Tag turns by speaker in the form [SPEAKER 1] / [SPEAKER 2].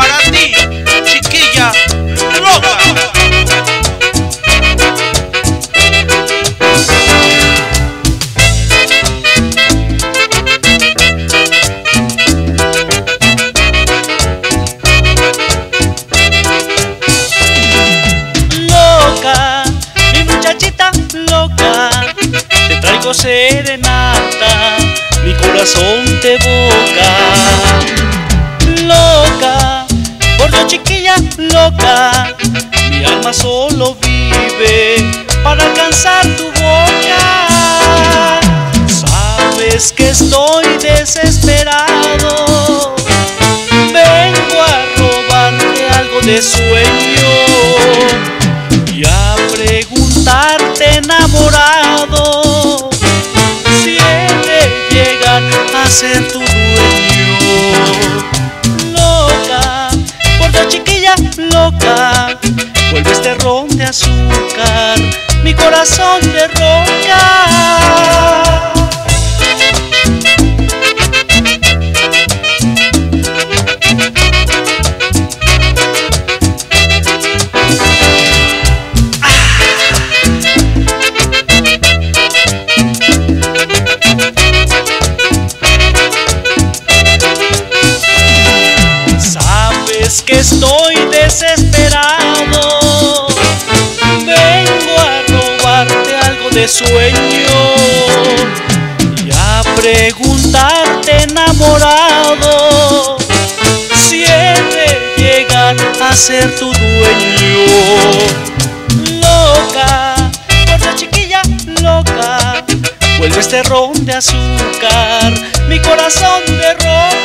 [SPEAKER 1] para ti, chiquilla loca.
[SPEAKER 2] Loca, mi muchachita loca, te traigo serenata, mi corazón te boca. Sabes que estoy desesperado, vengo a robarte algo de sueño y a preguntarte enamorado si he de llegar a ser tu dueño. Loca, por Dios chiquilla loca, vuelve este ron de azúcar, mi corazón de roca. Sabes que estoy desesperado. Vengo a robarte algo de sueño y a preguntarte enamorado si he de llegar a ser tu dueño. Loca, por la chiquilla loca, vuelve este ron de azúcar, mi corazón de roca.